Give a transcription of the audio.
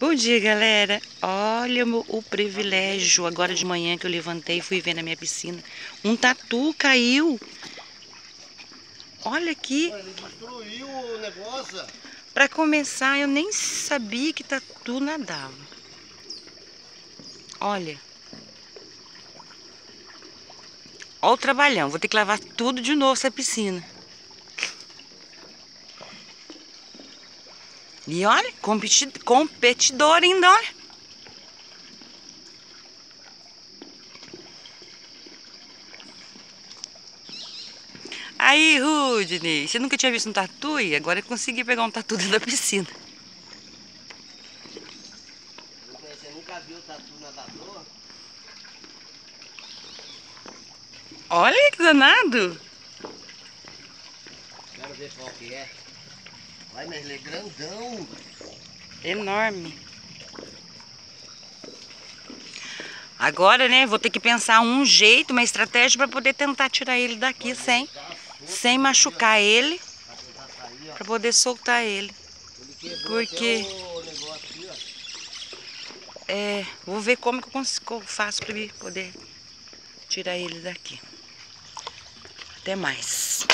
Bom dia, galera. Olha o, privilégio agora de manhã que eu levantei e fui ver na minha piscina. Um tatu caiu. Olha aqui. Ele destruiu o negócio. Pra começar, eu nem sabia que tatu nadava. Olha. Olha o trabalhão. Vou ter que lavar tudo de novo essa piscina. E olha, competidor ainda, olha. Aí, Rudney, você nunca tinha visto um tatu e agora eu consegui pegar um tatu dentro da piscina. Você nunca viu tatu nadador? Olha que danado. Quero ver qual que é. Vai, mas ele é grandão. Enorme. Agora, né, vou ter que pensar um jeito, uma estratégia para poder tentar tirar ele daqui sem, sem machucar ele, para poder soltar ele. Porque-. É, vou ver como que eu consigo, faço para poder tirar ele daqui. Até mais.